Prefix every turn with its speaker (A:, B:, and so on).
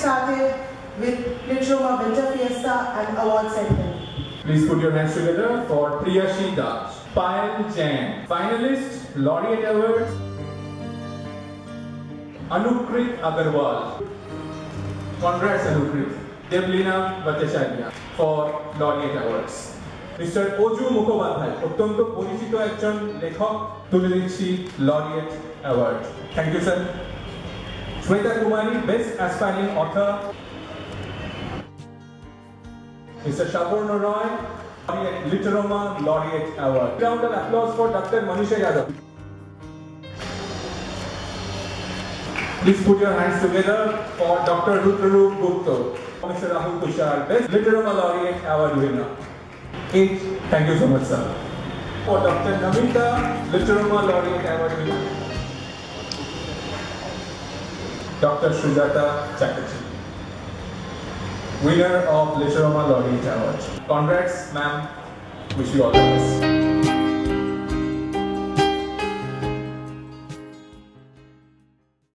A: started with Literoma Winter Fiesta and Award Ceremony.
B: Please put your hands together for Priyashi Das, Payal Jain, finalist, laureate awards, Anukrit Agarwal. Congrats Anukrit. Devlina Bhattacharya for laureate awards. Mister Oju Mukhopadhyay. অত্যন্ত পরিচিত একজন action. তুলে দিচ্ছি laureate awards. Thank you, sir. Shweta Kumari, Best Aspiring Author. Mr. Shapoorno Roy, Laureate Literoma Laureate Award. Round of applause for Dr. Manisha Yadav. Please put your hands together for Dr. Rudrarup Gupta, Mr. Rahul Kushar, Best Literoma Laureate Award winner. Eight. Thank you so much, sir. For Dr. Namita, Literoma Laureate Award winner. Dr. Srijata Chatterjee winner of Literoma Laureate Award. Congrats, ma'am. Wish you all the best.